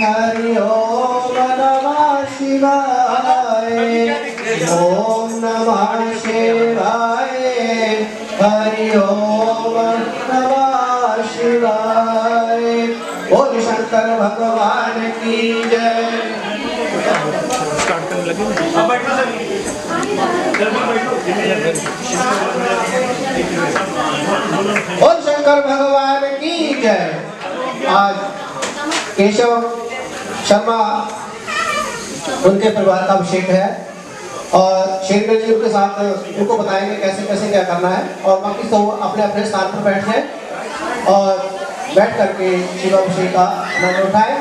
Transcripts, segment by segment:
हरि ओम नमः शिवाय ओम नमः शिवाय हरि ओम नमः शिवाय बोल शंकर भगवान की जय बोल शंकर भगवान। की जय आज केशव शर्मा उनके परिवार का अभिषेक है और शेखर जी उनके साथ उनको बताएँगे कैसे कैसे क्या करना है और बाकी सब अपने अपने स्थान पर बैठ जाए और बैठ करके शिवाभिषेक का आनंद उठाए।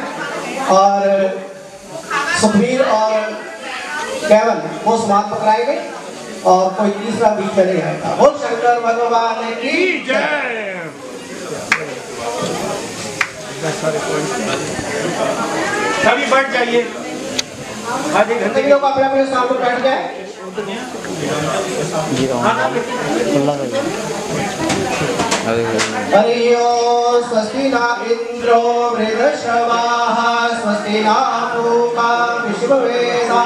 और सुखबीर और केवल, वो समाप्त पकड़ाएँगे और कोई तीसरा बीच नहीं आएगा बोल शंकर भगवान की जय। सभी बैठ जाइए। आज एक घंटे लोग अपने अपने स्थान पर बैठ जाए। हरि स्वस्ति न इंद्रो वृद्धश्रवाः स्वस्ति न पूका विश्ववेदा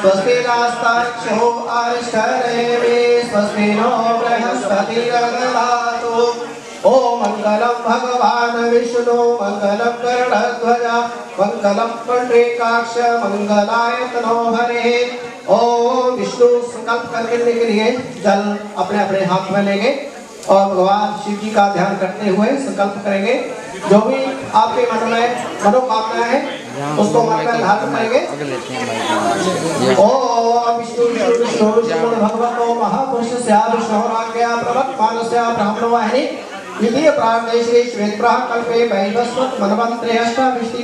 स्वस्ति नस्ताक्षो अरिष्ठरेमि स्वस्ति नो मङ्गलं भगवान् विष्णु मङ्गलं गरुडध्वज मङ्गलं पुण्डरीकाक्ष मङ्गलाय तनो हरेः। ओम विष्णु, संकल्प करने के लिए जल अपने अपने हाथ में लेंगे और भगवान शिव जी का ध्यान करते हुए संकल्प करेंगे। जो भी आपके मन में मनोकामना है, उसको मन धारण करेंगे। ओम विष्णु विष्णु विष्णु भगवतो महापुरुष से विष्णु राज्ञा प्रवक्मानस्य ब्राह्मण, वाहिनी द्वितीय प्राणे श्री श्वेत प्राह कल्पे वैवस्वत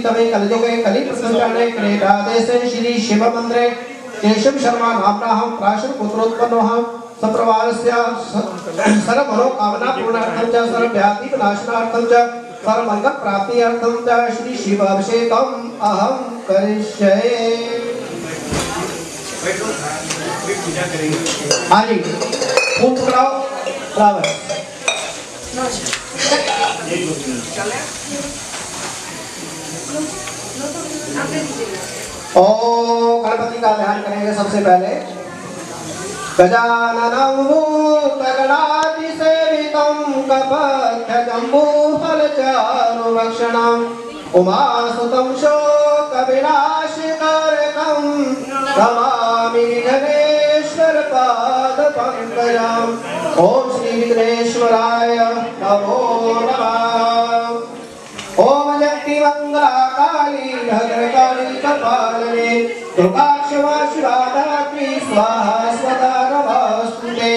तवे कलयुगे कलि प्रसंगणे क्रीडादेशे श्री शिव केशव शर्मा नाम्नाहं प्राशर पुत्रोत्पन्नोऽहं सप्रवारस्य सर्वमनोकामना पूर्णार्थं च सर्वव्याधि विनाशनार्थं च सर्वमङ्गल प्राप्त्यर्थं च श्री शिवाभिषेकम् अहं करिष्ये। हाँ जी फूल पकड़ाओ फ्लावर गणपति का ध्यान करेंगे सबसे पहले। गजाननं भूतगणातिसेवितं कपथजम्बूफलचारुभक्षणम् विघ्नेश्वरपादपङ्कजम् ॐ श्रीविघ्नेश्वराय नमो नमः। ओम जगति मंगला काली भद्रकाली कपालने दुर्गा क्षमा स्वाहा स्वदा नमस्तुते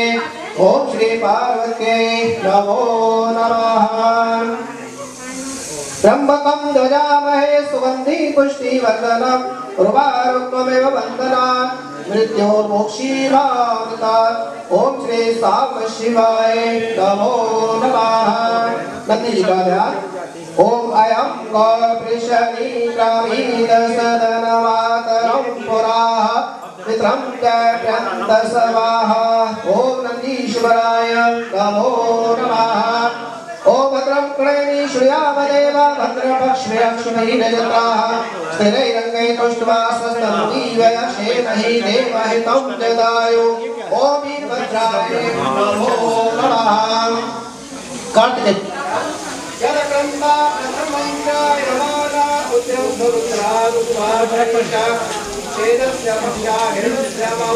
ओम श्री पार्वती नमो नमः। त्र्यंबकं ध्वजामहे सुगन्धि पुष्टिवर्धनम् उर्वारुकमेव वन्दनात् मृत्योर्मोक्षीमामृतात् ॐ श्री साम शिवाय नमो नमः। नंदी जी का ध्यान ॐ अयं गौपृषणी ग्रामीण सदन मातरं पुराः। पितरं च प्यन्तसवाः ॐ नन्दीश्वराय नमो नमः। कृणेमि श्रूयामदेव भद्रपक्ष्मे अक्षुमहीनजत्राः स्थिरैरङ्गै तुष्ट्वा स्वस्तं जीवयशेमहि देवहितं जदायु। ॐ वीरभद्राय नमो नमः। कार्तिक जलक्रन्दा प्रथमञ्चाय नमाना उद्यौधरुद्रा रुद्राभरणिषा छेदस्य भक्ष्या हिरण्यस्य मौ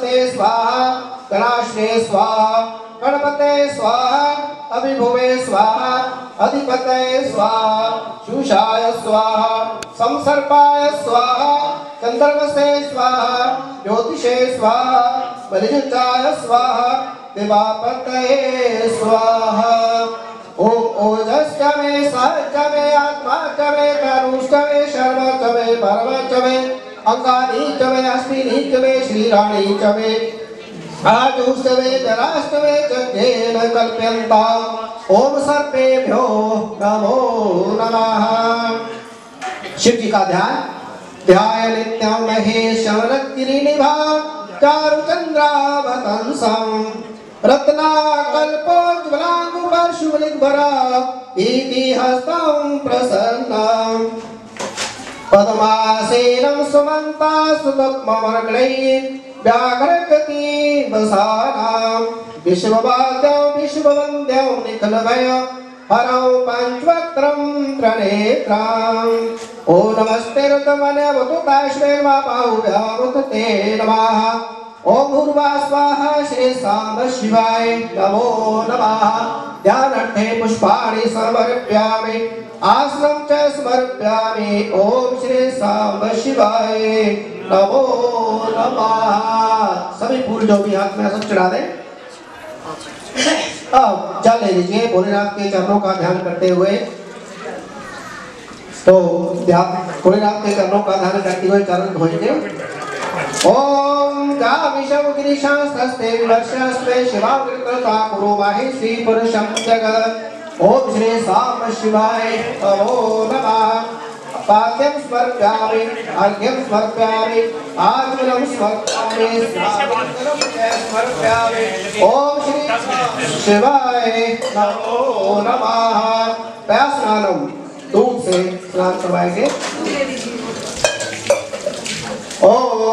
विवस्वते स्वाहा गणाश्रे स्वाहा, गणपते स्वाहा, अभिभुवे स्वाहा अधिपतये स्वाहा, शुषाय स्वाहा, संसर्पाय स्वाहा चंद्रमसे स्वाहा, ज्योतिषे स्वाहा बलिजुताय स्वाहा, दिवापतये स्वाहा। ओम ओजश्च मे सहश्च मे आत्मा च मे तनुश्च मे शर्म च मे अंगानि च मे अस्मिनि च मे श्रीराणि च मे जराश्च मे यज्ञेन कल्प्यन्ताम् ओम सर्पेभ्यो नमो नमः। शिव जी का ध्यान ध्याय नित्यं महेशं रत्गिरिनिभा चारुचन्द्रावतंसम् रत्नाकल्पोज्ज्वलाङ्गुपर्शुलिग्भरा इति हस्तं प्रसन्नम्। पद्मासेनं सुमन्ता सुतत्मवर्गणैः व्याघ्रगति वसानां विश्ववाद्यं विश्ववन्द्यं निखलभय हरौ पञ्चवक्त्रं त्रणेत्राम् ॐ नमस्ते रतमनवतु काश्मीर्मा ते नमः। ॐ भूर्वा स्वाहा श्री साम्ब शिवाय नमो नमः। ध्यानार्थे पुष्पाणि समर्पयामि। आसनं च समर्पयामि। ॐ श्री साम्ब शिवाय नमो नमः। सभी फूल जो भी हाथ में सब चढ़ा दें। अब जल ले लीजिए। भोलेनाथ के चरणों का ध्यान करते हुए। तो ध्यान भोलेनाथ के चरणों का ध्यान करते हुए चरण धोएँगे। ओम गामिशव गिरिशास्ते विवर्षस्ते शिवावृतता कुरु माहि श्री पुरुषं जगद ओम श्री साम शिवाय नमो नमः पाद्यं स्मर्प्यामि अर्घ्यं स्मर्प्यामि स्मर्प्यामि ओम श्री शिवाय नमो नमः। प्यास्नानं दूध से स्नान करवाएँगे।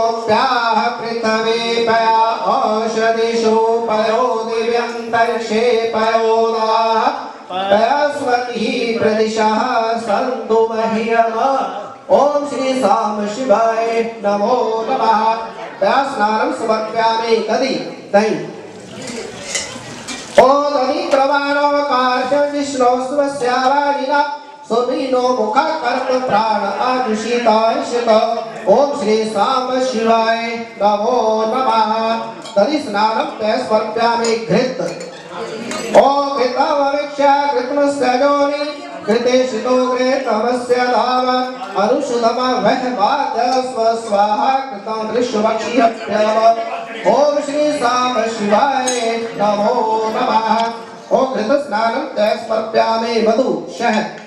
ओप्याः पृथ्वी पया औषधिषु पयो दिव्यन्तरिक्षे पयोदाः पयस्वती प्रदिशः सन्तु मह्यम। ॐ श्री साम शिवाय नमो नमः। पयास्नानं समर्पयामि तदि तै। ओ तदि प्रमाणवकाशं विष्णो स्वस्यावाणिना सुबीनो मुख कर्म प्राण अनुषितायशत ओम श्री साम शिवाय नमो नमः। तदि स्नानं ते स्मर्प्यामि घृत। ओ घृतमवीक्ष्य घृतमस्य जोनि घृते शितो घृतमस्य धाम अनुषुधम वहवाद स्व स्वाहा कृतं दृश्यवक्षियप्यव ओम श्री साम शिवाय नमो नमः। ओ घृत स्नानं ते स्मर्प्यामि मधु। शहद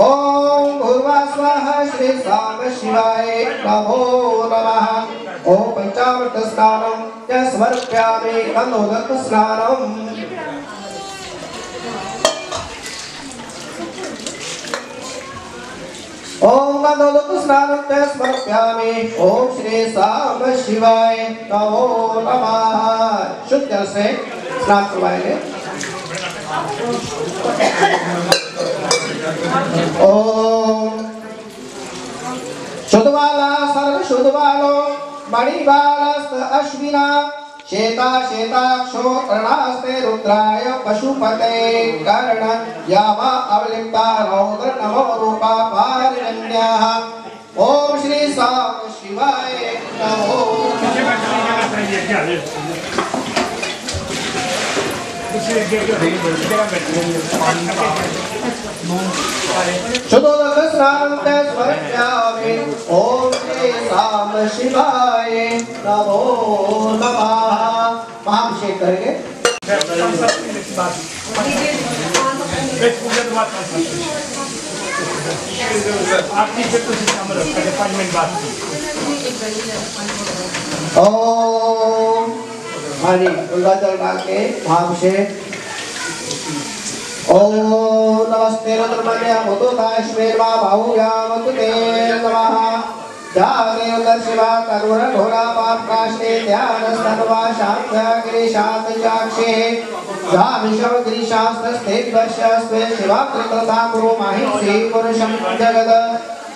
ॐ भूर्वा स्वाहा श्री साम शिवाय नमो नमः। ॐ पञ्चामृत स्नानं च स्नानम् ॐ गन्धोदक स्नानं च समर्पयामि। ॐ श्री साम शिवाय नमो नमः। शुद्ध से स्नान करवाएँगे। ओम। शुद्धवाला सर्व शेता शेताक्षो कर्णास्ते पशुपते कर्ण यावा रौद्र नमो रूपा पारिण्यः श्री साम शुद्धोदक स्नानं ते स्मर्पयामि ॐ साम शिवाय नमो नमः। महाभिषेक करेंगे। आपकी बात ओम हरि गंगा जल डाल के महाभिषेक ओम नमस्ते रुद्रमन्य मुतुताश्वेर्मा बाहुव्यामतु ते नमः। ध्यानेन्द्र शिवा करुण घोरा पापकाशे ध्यान सर्वा शांत गिरीशांत चाक्षे ध्यामिशव गिरीशास्त्रस्ते वर्षस्वे शिवा कृतता कुरु माहिषि पुरुषं जगद।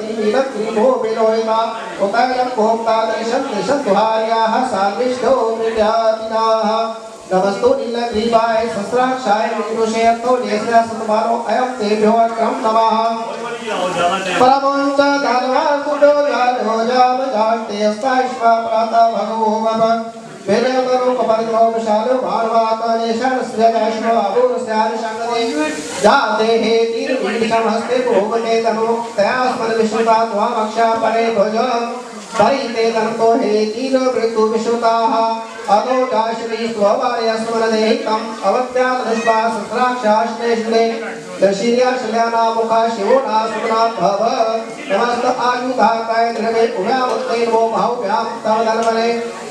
नीलग्रीवो विलोहिता उतैलं भोक्ता दर्शन दिशं दुहार्याः सान्विष्टो मृत्यातिनाः नमस्तु नीलग्रीवाय सहस्राक्षाय विदुषयतो नेस्रा सतमानो अयं तेभ्यो अक्रम नमः परमंच धनवासुडो जानो जाम जान्ते अस्ताश्वा प्रातः भगवो मम वेदकरो कपरिग्रो विशालो भारवातनेशन स्यजाश्व अबुरस्यार शंगदे जाते हे तीर विदिशम हस्ते भोगते तनो तयास्मर विश्वता त्वामक्षा परे भज परिते तन्तो हे तीर मृत्यु विश्वताः अतो चाश्री स्ववार्यस्मरदेहितम् अवत्यात् दृष्ट्वा सहस्राक्षाश्लेष्णे नमस्त आयुधाकाय द्रवे उभयावत्ते नमो बाहुभ्यां तव धर्मने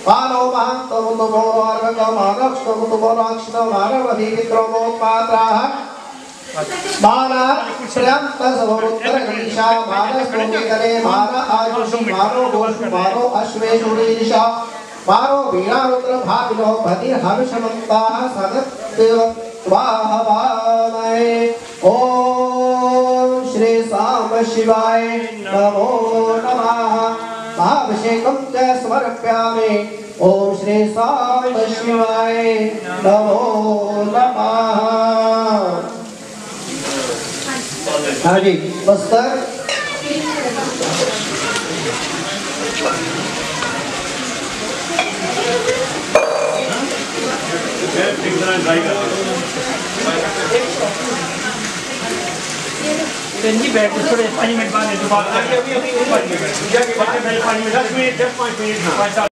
मानो महान्तो मुतुमो अर्भको मानक्षतो मुतुमो राक्षतो मानवधिमित्रोमोत्पात्राः माना श्रयंत सवरुत्तर गणेशा मानस्तोमे गणे मान आयुषि मानो गोषु मानो अश्वेशुरीशा मानो वीणारुद्र भाविनो भतिर हविषमन्ताः सदत्तेव स्वाहवामहे ॐ शिवाय नमो नमः। महाभिषेकं च समर्पयामि। ॐ श्री साम शिवाय नमो नमः। हाँ जी बस्तर जी बैठ थोड़े पाँच मिनट बाद दोबारा पाँच मिनट दस मिनट दस पाँच मिनट